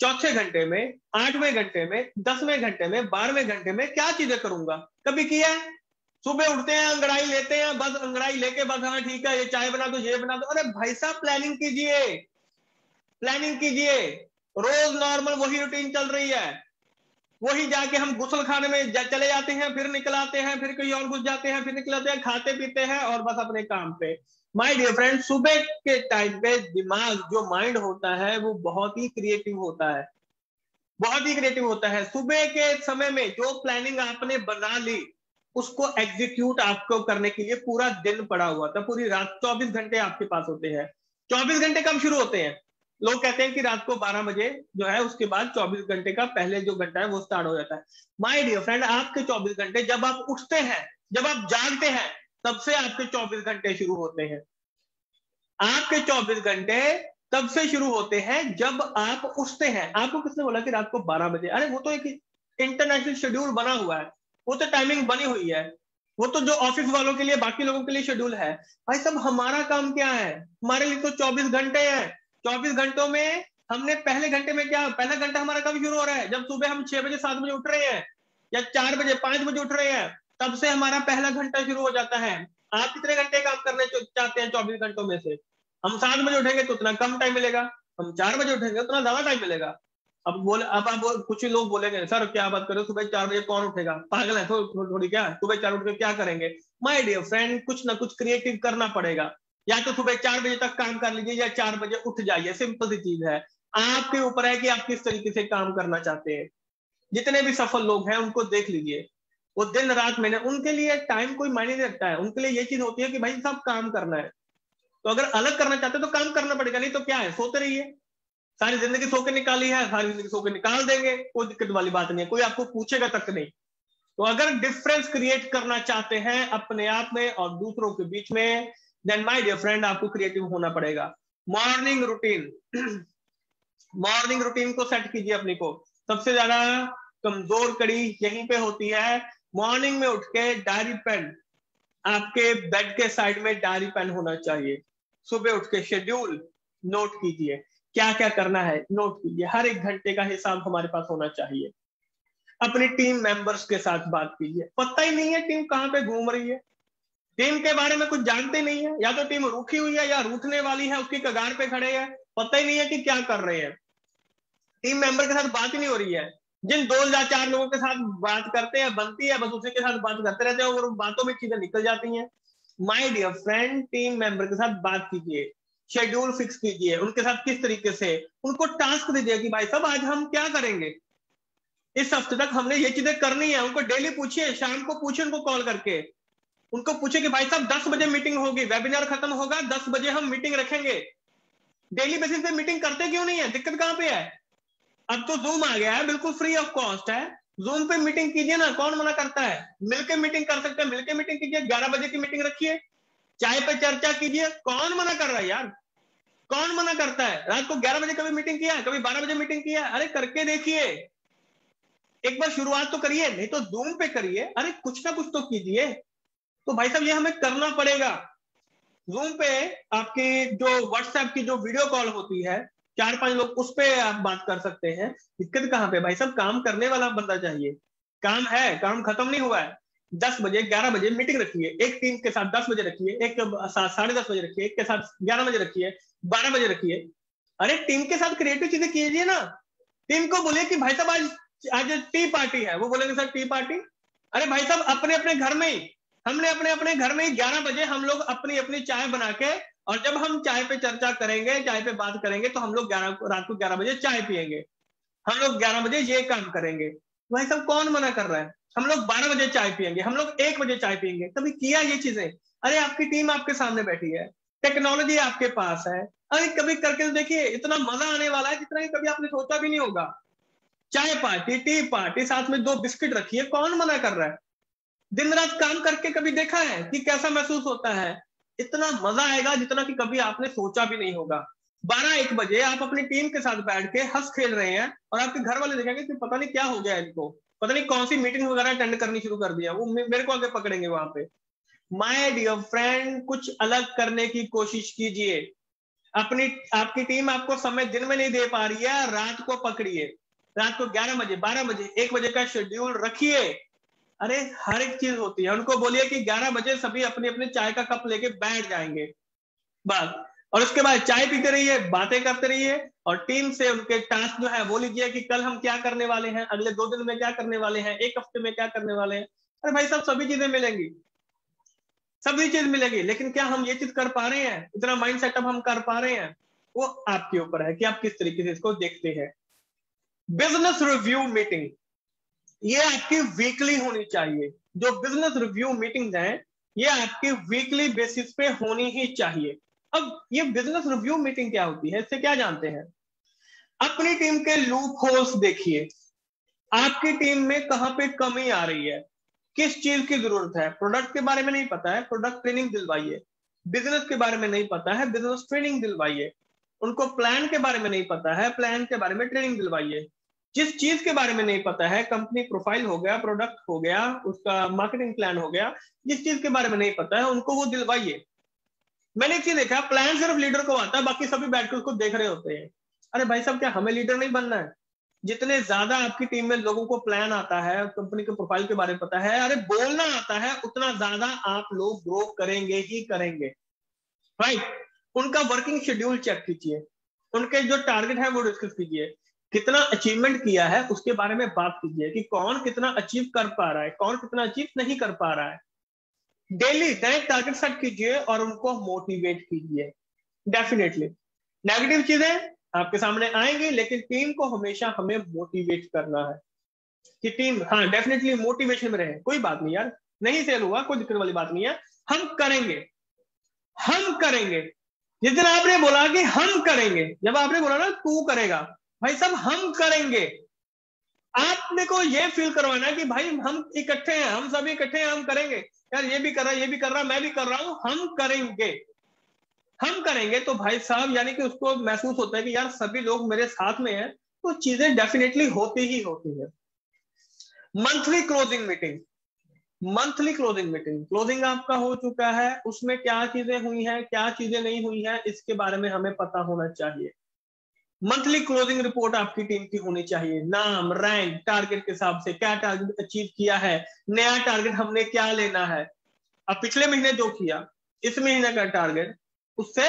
चौथे घंटे में, आठवें घंटे में, दसवें घंटे में, बारहवें घंटे में क्या चीज़ें करूँगा? कभी किया है? सुबह उठते हैं, अंगड़ाई लेते हैं, बस अंगड़ाई लेके बस हाँ ठीक है, ये चाय बना दो, ये बना दो। अरे भाई साहब प्लानिंग कीजिए। प्लानिंग कीजिए। रोज नॉर्मल वही रूटीन चल रही है। वही जाके हम गुसल खाने में जा, चले जाते हैं फिर निकल आते हैं फिर कहीं और घुस जाते हैं फिर निकल आते हैं खाते पीते हैं और बस अपने काम पे। माय डियर फ्रेंड सुबह के टाइम पे दिमाग जो माइंड होता है वो बहुत ही क्रिएटिव होता है। बहुत ही क्रिएटिव होता है। सुबह के समय में जो प्लानिंग आपने बना ली उसको एग्जीक्यूट आपको करने के लिए पूरा दिन पड़ा हुआ था। पूरी रात चौबीस घंटे आपके पास होते हैं। चौबीस घंटे कब शुरू होते हैं? लोग कहते हैं कि रात को 12 बजे जो है, उसके बाद 24 घंटे का पहले जो घंटा है, वो स्टार्ट हो जाता है। माय डियर फ्रेंड आपके 24 घंटे जब आप उठते हैं, जब आप जागते हैं, तब से आपके 24 घंटे शुरू होते हैं। आपके 24 घंटे तब से शुरू होते हैं जब आप उठते हैं। आपको किसने बोला कि रात को 12 बजे? अरे, वो तो एक इंटरनेशनल शेड्यूल बना हुआ है। वो तो टाइमिंग बनी हुई है। वो तो जो ऑफ़िस वालों के लिए, बाकी लोगों के लिए शेड्यूल है। भाई सब हमारा काम क्या है? हमारे लिए तो 24 घंटे हैं। 24 घंटों में हमने पहले घंटे में क्या, पहला घंटा हमारा कब शुरू हो रहा है? जब सुबह हम छह बजे, सात बजे उठ रहे हैं या चार बजे, पाँच बजे उठ रहे हैं, तब से हमारा पहला घंटा शुरू हो जाता है। आप कितने घंटे काम करने चाहते हैं चौबीस घंटों में से? हम सात बजे उठेंगे तो उतना कम टाइम मिलेगा। हम चार बजे उठेंगे, उतना ज़्यादा टाइम मिलेगा। अब बोले, अब आप कुछ लोग बोलेंगे, सर, क्या बात करो सुबह चार बजे कौन उठेगा? पागल है थोड़ी थोड़ी क्या? सुबह चार उठ के क्या करेंगे? माय डियर फ्रेंड कुछ ना कुछ क्रिएटिव करना पड़ेगा। या तो सुबह चार बजे तक काम कर लीजिए या चार बजे उठ जाइए सिंपल सी चीज़ है। आपके ऊपर है कि आप किस तरीके से काम करना चाहते हैं। जितने भी सफल लोग हैं, उनको देख लीजिए। वो दिन रात मैंने, उनके लिए टाइम कोई मायने नहीं रखता है। उनके लिए ये चीज़ होती है कि भाई सब काम करना है। तो अगर अलग करना चाहते तो काम करना पड़ेगा, नहीं तो क्या है? सोते रहिए। सारी ज़िंदगी सो के निकाली है, सारी ज़िंदगी सो के निकाल देंगे। कोई दिक्कत वाली बात नहीं है, कोई आपको पूछेगा तक नहीं। तो अगर डिफरेंस क्रिएट करना चाहते हैं अपने आप में और दूसरों के बीच में देन माय डियर फ्रेंड आपको क्रिएटिव होना पड़ेगा। मॉर्निंग रूटीन मॉर्निंग रूटीन को सेट कीजिए अपने को। सबसे ज़्यादा कमज़ोर कड़ी यहीं पे होती है। मॉर्निंग में उठ के डायरी पेन आपके बेड के साइड में डायरी पेन होना चाहिए। सुबह उठ के शेड्यूल नोट कीजिए। क्या क्या करना है नोट कीजिए। हर एक घंटे का हिसाब हमारे पास होना चाहिए। अपनी टीम मेंबर्स के साथ बात कीजिए। पता ही नहीं है टीम कहाँ पे घूम रही है। टीम के बारे में कुछ जानते नहीं है। या तो टीम रूखी हुई है या रूठने वाली है, उसकी कगार पे खड़े हैं। पता ही नहीं है कि क्या कर रहे हैं। टीम मेंबर के साथ बात ही नहीं हो रही है। जिन दो या चार लोगों के साथ बात करते हैं, बनती है, बस उसी के साथ बात करते रहते हैं और बातों में चीज़ें निकल जाती हैं। My dear friend team member के साथ बात कीजिए शेड्यूल फिक्स कीजिए, उनके साथ किस तरीके से, उनको टास्क दीजिए कि भाई साहब, आज हम क्या करेंगे? इस हफ़्ते तक हमने ये चीज़ें करनी है, उनको डेली पूछिए, शाम को पूछिए उनको कॉल करके। उनको पूछे कि भाई साहब, दस बजे मीटिंग होगी वेबिनार खत्म होगा, दस बजे हम मीटिंग रखेंगे। डेली बेसिस पे मीटिंग करते क्यों नहीं है? दिक्कत कहाँ पे है? अब तो जूम आ गया है, बिल्कुल फ्री ऑफ़ कॉस्ट है। जूम पे मीटिंग कीजिए ना, कौन मना करता है? मिलके मीटिंग कर सकते हैं, मिलके मीटिंग कीजिए, ग्यारह बजे की मीटिंग रखिए। चाय पे चर्चा कीजिए, कौन मना कर रहा है यार? कौन मना करता है? रात को ग्यारह बजे कभी मीटिंग किया कभी बारह बजे मीटिंग किया अरे करके देखिए। एक बार शुरुआत तो करिए, नहीं तो जूम पे करिए। अरे कुछ ना कुछ तो कीजिए। तो भाई साहब, ये हमें करना पड़ेगा। जूम पे आपकी जो व्हाट्सएप की जो वीडियो कॉल होती है, चार पाँच लोग उस पर आप बात कर सकते हैं। दिक्कत कहाँ पे? भाई साहब, काम करने वाला बंदा चाहिए। काम है, काम खत्म नहीं हुआ है। दस बजे, ग्यारह बजे मीटिंग रखिए। एक टीम के साथ दस बजे रखिए। एक साथ साढ़े दस बजे रखिए। एक के साथ ग्यारह बजे रखिए। बारह बजे रखिए। अरे, टीम के साथ क्रिएटिव चीज़ें कीजिए ना। टीम को बोलिए कि भाई साहब, आज आज टी पार्टी है। वो बोलेंगे, सर, टी पार्टी? अरे, भाई साहब अपने अपने घर में ही। हमने अपने अपने घर में ग्यारह बजे हम लोग अपनी अपनी चाय बना के और जब हम चाय पे चर्चा करेंगे, चाय पे बात करेंगे तो हम लोग ग्यारह रात को ग्यारह बजे चाय पियेंगे। हम लोग ग्यारह बजे ये काम करेंगे। भाई सब कौन मना कर रहा है? हम लोग बारह बजे चाय पियेंगे, हम लोग एक बजे चाय पियेंगे। कभी किया ये चीज़ें? अरे, आपकी टीम आपके सामने बैठी है। टेक्नोलॉजी आपके पास है। अरे, कभी करके तो देखिए, इतना मज़ा आने वाला है जितना कभी आपने सोचा भी नहीं होगा। चाय पार्टी, टी पार्टी, साथ में दो बिस्किट रखिए कौन मना कर रहा है? दिन रात काम करके कभी देखा है कि कैसा महसूस होता है? इतना मज़ा आएगा जितना कि कभी आपने सोचा भी नहीं होगा। बारह एक बजे आप अपनी टीम के साथ बैठ के हंस खेल रहे हैं और आपके घर वाले देखेंगे कि पता नहीं क्या हो गया इनको। पता नहीं कौन सी मीटिंग वगैरह अटेंड करनी शुरू कर दिया वो मेरे को आगे पकड़ेंगे वहाँ पे। माय डियर फ्रेंड कुछ अलग करने की कोशिश कीजिए। अपनी, आपकी टीम आपको समय दिन में नहीं दे पा रही है, रात को पकड़िए। रात को 11 बजे 12 बजे, एक बजे का शेड्यूल रखिए। अरे हर एक चीज़ होती है। उनको बोलिए कि 11 बजे सभी अपने अपने चाय का कप लेके बैठ जाएँगे। बस। और उसके बाद चाय पीते रहिए, बातें करते रहिए, और टीम से उनके टास्क जो है वो लीजिए कि कल हम क्या करने वाले हैं, अगले दो दिन में क्या करने वाले हैं, एक हफ़्ते में क्या करने वाले हैं। अरे भाई साहब, सभी चीज़ें मिलेंगी। सभी चीज़ मिलेगी, लेकिन क्या हम ये चीज़ कर पा रहे हैं? इतना माइंड सेटअप हम कर पा रहे हैं? वो आपके ऊपर है कि आप किस तरीके से इसको देखते हैं। बिज़नेस रिव्यू मीटिंग ये आपकी वीकली होनी चाहिए। जो बिज़नेस रिव्यू मीटिंग है, ये आपकी वीकली बेसिस पे होनी ही चाहिए। अब ये बिज़नेस रिव्यू मीटिंग क्या होती है? इससे क्या जानते हैं? अपनी टीम के लूप होल्स देखिए। आपकी टीम में कहाँ पे कमी आ रही है? किस चीज़ की ज़रूरत है? प्रोडक्ट के बारे में नहीं पता है। Product training दिलवाइए। बिज़नेस के बारे में नहीं पता है। बिज़नेस ट्रेनिंग दिलवाइए। उनको प्लान के बारे में नहीं पता है। प्लान के बारे में ट्रेनिंग दिलवाइए। जिस चीज़ के बारे में नहीं पता है कंपनी प्रोफ़ाइल हो गया प्रोडक्ट हो गया, उसका मार्केटिंग प्लान हो गया, जिस चीज़ के बारे में नहीं पता है, उनको वो दिलवाइए। मैंने एक चीज़ देखा प्लान सिर्फ़ लीडर को आता है, बाकी सभी बैठकर उसको देख रहे होते हैं। अरे भाई साहब, क्या हमें लीडर नहीं बनना है? जितने ज़्यादा आपकी टीम में लोगों को प्लान आता है कंपनी के प्रोफ़ाइल के बारे में पता है, अरे बोलना आता है, उतना ज़्यादा आप लोग ग्रो करेंगे ही करेंगे। राइट उनका वर्किंग शेड्यूल चेक कीजिए। उनके जो टारगेट है, वो डिस्कस कीजिए। कितना अचीवमेंट किया है, उसके बारे में बात कीजिए कि कौन कितना अचीव कर पा रहा है, कौन कितना अचीव नहीं कर पा रहा है। डेली नए टारगेट सेट कीजिए और उनको मोटिवेट कीजिए। डेफिनेटली नेगेटिव चीज़ें आपके सामने आएँगी, लेकिन टीम को हमेशा हमें मोटिवेट करना है। कि टीम हाँ डेफिनेटली मोटिवेशन में रहे। कोई बात नहीं यार, नहीं सेल हुआ, कोई दिक्कत वाली बात नहीं है। हम करेंगे। हम करेंगे। जिस दिन आपने बोला कि हम करेंगे, जब आपने बोला ना, तू करेगा। भाई सब हम करेंगे। आपने को ये फील करवाना कि भाई हम इकट्ठे हैं, हम सभी इकट्ठे हैं, हम करेंगे। यार, ये भी कर रहा है, ये भी कर रहा मैं भी कर रहा हूँ, हम करेंगे। हम करेंगे तो भाई साहब, यानी कि उसको महसूस होता है कि यार, सभी लोग मेरे साथ में हैं तो चीज़ें डेफिनेटली होती ही होती है। Monthly closing meeting monthly closing meeting closing आपका हो चुका है, उसमें क्या चीज़ें हुई हैं, क्या चीज़ें नहीं हुई हैं, इसके बारे में हमें पता होना चाहिए। मंथली क्लोजिंग रिपोर्ट आपकी टीम की होनी चाहिए। नाम रैंक टारगेट के हिसाब से क्या टारगेट अचीव किया है, नया टारगेट हमने क्या लेना है। अब पिछले महीने जो किया, इस महीने का टारगेट उससे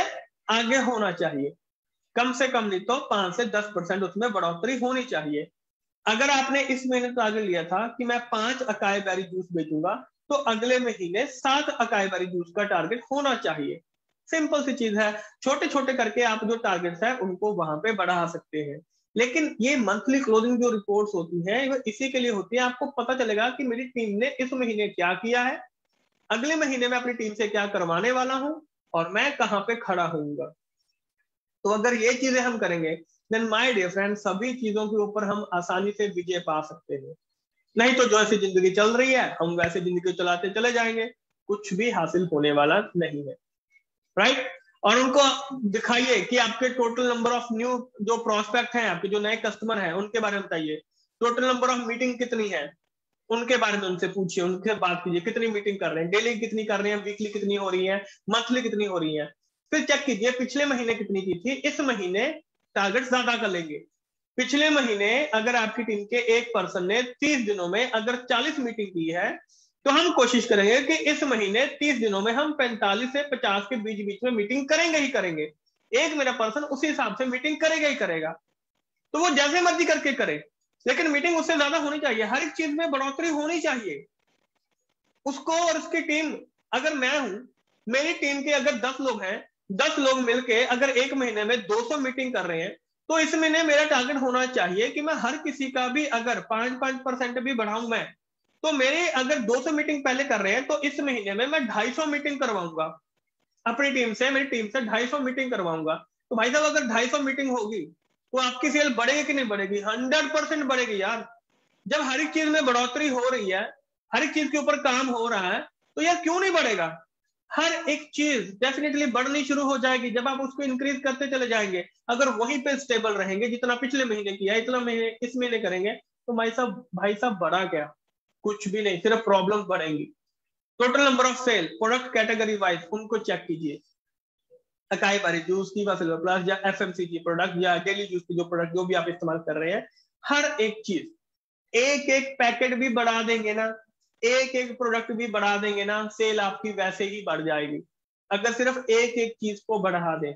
आगे होना चाहिए। कम से कम नहीं तो पाँच से दस परसेंट उसमें बढ़ोतरी होनी चाहिए। अगर आपने इस महीने टारगेट लिया था कि मैं पाँच अकाई बैरी जूस बेचूँगा तो अगले महीने सात अकाई बैरी जूस का टारगेट होना चाहिए। सिंपल सी चीज़ है। छोटे छोटे करके आप जो टारगेट्स है, उनको वहाँ पे बढ़ा सकते हैं। लेकिन ये मंथली क्लोजिंग जो रिपोर्ट्स होती है वो इसी के लिए होती है। आपको पता चलेगा कि मेरी टीम ने इस महीने क्या किया है। अगले महीने में अपनी टीम से क्या करवाने वाला हूँ और मैं कहाँ पे खड़ा होऊँगा। तो अगर ये चीज़ें हम करेंगे देन माय डियर फ्रेंड सभी चीज़ों के ऊपर हम आसानी से विजय पा सकते हैं। नहीं तो जो ऐसी ज़िंदगी चल रही है, हम वैसे ज़िंदगी चलाते चले जाएँगे। कुछ भी हासिल होने वाला नहीं है। राइट और उनको दिखाइए कि आपके टोटल नंबर ऑफ़ न्यू जो प्रोस्पेक्ट हैं, आपके जो नए कस्टमर हैं, उनके बारे में बताइए। टोटल नंबर ऑफ़ मीटिंग कितनी है? उनके बारे में उनसे पूछिए उनसे बात कीजिए, कितनी मीटिंग कर रहे हैं? डेली कितनी कर रहे हैं? वीकली कितनी हो रही है? मंथली कितनी हो रही है? फिर चेक कीजिए, पिछले महीने कितनी की थी? इस महीने टारगेट ज़्यादा कर लेंगे। पिछले महीने अगर आपकी टीम के एक पर्सन ने तीस दिनों में अगर चालीस मीटिंग की है तो हम कोशिश करेंगे कि इस महीने तीस दिनों में हम पैंतालीस से पचास के बीच बीच में मीटिंग करेंगे ही करेंगे। एक मेरा पर्सन उसी हिसाब से मीटिंग करेगा ही करेगा। तो वो जैसे मर्ज़ी करके करे, लेकिन मीटिंग उससे ज़्यादा होनी चाहिए। हर एक चीज़ में बढ़ोतरी होनी चाहिए। उसको और उसकी टीम अगर मैं हूँ, मेरी टीम के अगर दस लोग हैं, दस लोग मिलके अगर एक महीने में 200 मीटिंग कर रहे हैं तो इस महीने मेरा टारगेट होना चाहिए कि मैं हर किसी का भी अगर पाँच पाँच परसेंट भी बढ़ाऊं मैं तो मेरे अगर 200 मीटिंग पहले कर रहे हैं तो इस महीने में मैं 250 मीटिंग करवाऊँगा। अपनी टीम से, मेरी टीम से 250 मीटिंग करवाऊँगा। तो भाई साहब, अगर 250 मीटिंग होगी तो आपकी सेल बढ़ेगी कि नहीं बढ़ेगी? हंड्रेड परसेंट बढ़ेगी यार। जब हर एक चीज़ में बढ़ोतरी हो रही है, हर एक चीज़ के ऊपर काम हो रहा है तो यार क्यों नहीं बढ़ेगा? हर एक चीज़ डेफिनेटली बढ़नी शुरू हो जाएगी, जब आप उसको इंक्रीज करते चले जाएँगे। अगर वहीं पे स्टेबल रहेंगे, जितना पिछले महीने किया, इतना महीने, इस महीने करेंगे तो भाई साहब भाई साहब बढ़ा क्या? कुछ भी नहीं, सिर्फ़ प्रॉब्लम बढ़ेंगी। Total number of sale product category wise उनको चेक कीजिए। अकाई बारी जूस की प्लस या एफ़ प्रोडक्ट या डेली जूस की जो प्रोडक्ट जो भी आप इस्तेमाल कर रहे हैं, हर एक चीज़। एक एक पैकेट भी बढ़ा देंगे ना, एक एक प्रोडक्ट भी बढ़ा देंगे ना सेल आपकी वैसे ही बढ़ जाएगी। अगर सिर्फ़ एक एक चीज़ को बढ़ा दें,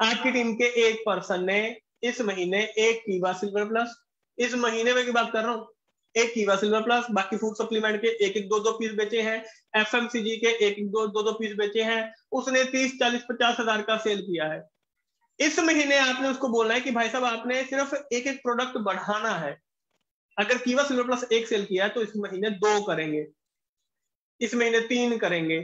आपकी टीम के एक पर्सन ने इस महीने एक कीवा सिल्वर प्लस इस महीने में की बात कर रहा हूँ एक कीवा सिल्वर प्लस बाकी फ़ूड सप्लीमेंट के एक एक दो दो पीस बेचे हैं। एफएमसीजी के एक एक दो दो दो पीस बेचे हैं। उसने तीस, चालीस, पचास हज़ार का सेल किया है। इस महीने आपने उसको बोलना है कि भाई साहब, आपने सिर्फ़ एक एक प्रोडक्ट बढ़ाना है। अगर कीवा सिल्वर प्लस एक सेल किया है तो इस महीने दो करेंगे। इस महीने तीन करेंगे।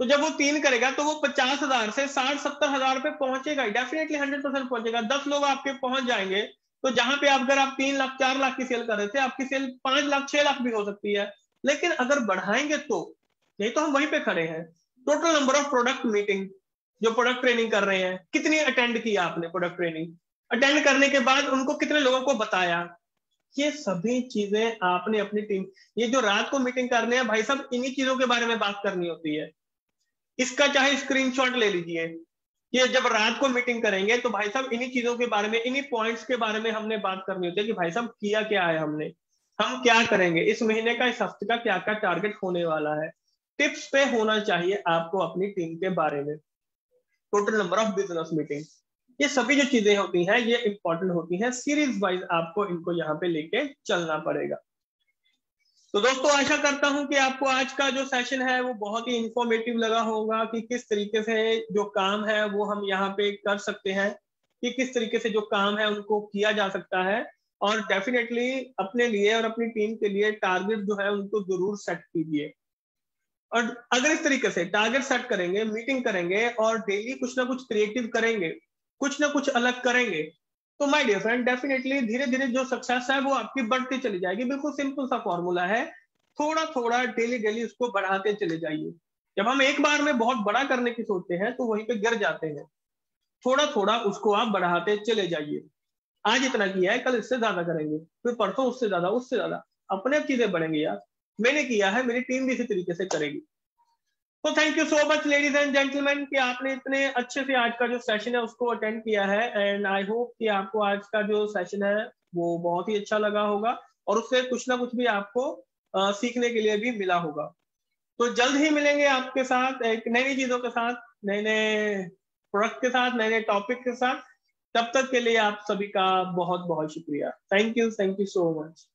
तो जब वो तीन करेगा तो वो पचास हज़ार से साठ, सत्तर हज़ार पे पहुंचेगा। डेफिनेटली हंड्रेड परसेंट पहुंचेगा। दस लोग आपके पहुँच जाएँगे। तो जहाँ पे अगर आप तीन लाख, चार लाख की सेल कर रहे थे, आपकी सेल पाँच लाख, छह लाख भी हो सकती है। लेकिन अगर बढ़ाएँगे तो नहीं तो हम वहीं पे खड़े हैं। Total number of product meeting जो प्रोडक्ट ट्रेनिंग कर रहे हैं, कितनी अटेंड किया आपने प्रोडक्ट ट्रेनिंग अटेंड करने के बाद उनको कितने लोगों को बताया? ये सभी चीज़ें आपने अपनी टीम ये जो रात को मीटिंग करने हैं, भाई साहब, इन्हीं चीज़ों के बारे में बात करनी होती है। इसका चाहे स्क्रीनशॉट ले लीजिए। कि जब रात को मीटिंग करेंगे तो भाई साहब इन्हीं चीज़ों के बारे में, इन्हीं पॉइंट्स के बारे में हमने बात करनी होती है कि भाई साहब किया क्या है हमने। हम क्या करेंगे? इस महीने का, इस हफ़्ते का क्या क्या टारगेट होने वाला है? टिप्स पे होना चाहिए आपको अपनी टीम के बारे में। Total number of business meeting ये सभी जो चीज़ें होती हैं, ये इंपॉर्टेंट होती हैं। सीरीज़ वाइज आपको इनको यहाँ पे लेके चलना पड़ेगा। तो दोस्तों, आशा करता हूँ कि आपको आज का जो सेशन है, वो बहुत ही इंफॉर्मेटिव लगा होगा कि किस तरीके से जो काम है, वो हम यहाँ पे कर सकते हैं, कि किस तरीके से जो काम है, उनको किया जा सकता है। और डेफिनेटली अपने लिए और अपनी टीम के लिए टारगेट जो है, उनको ज़रूर सेट कीजिए। और अगर इस तरीके से टारगेट सेट करेंगे मीटिंग करेंगे, और डेली कुछ ना कुछ क्रिएटिव करेंगे, कुछ ना कुछ अलग करेंगे तो माय डियर फ्रेंड डेफिनेटली धीरे धीरे जो सक्सेस है वो आपकी बढ़ती चली जाएगी। बिल्कुल सिंपल सा फॉर्मूला है। थोड़ा थोड़ा डेली डेली उसको बढ़ाते चले जाइए। जब हम एक बार में बहुत बड़ा करने की सोचते हैं तो वहीं पे गिर जाते हैं। थोड़ा थोड़ा उसको आप बढ़ाते चले जाइए। आज इतना किया है, कल इससे ज़्यादा करेंगे, फिर परसों उससे ज़्यादा उससे ज़्यादा। अपने आप चीज़ें बढ़ेंगे यार। मैंने किया है, मेरी टीम भी इसी तरीके से करेगी। तो thank you so much ladies and gentleman कि आपने इतने अच्छे से आज का जो सेशन है उसको अटेंड किया है। एंड आई होप कि आपको आज का जो सेशन है वो बहुत ही अच्छा लगा होगा और उससे कुछ ना कुछ भी आपको आ, सीखने के लिए भी मिला होगा। तो जल्द ही मिलेंगे आपके साथ एक नई नई चीज़ों के साथ नए नए प्रोडक्ट के साथ नए नए टॉपिक के साथ। तब तक के लिए आप सभी का बहुत बहुत शुक्रिया। Thank you thank you so much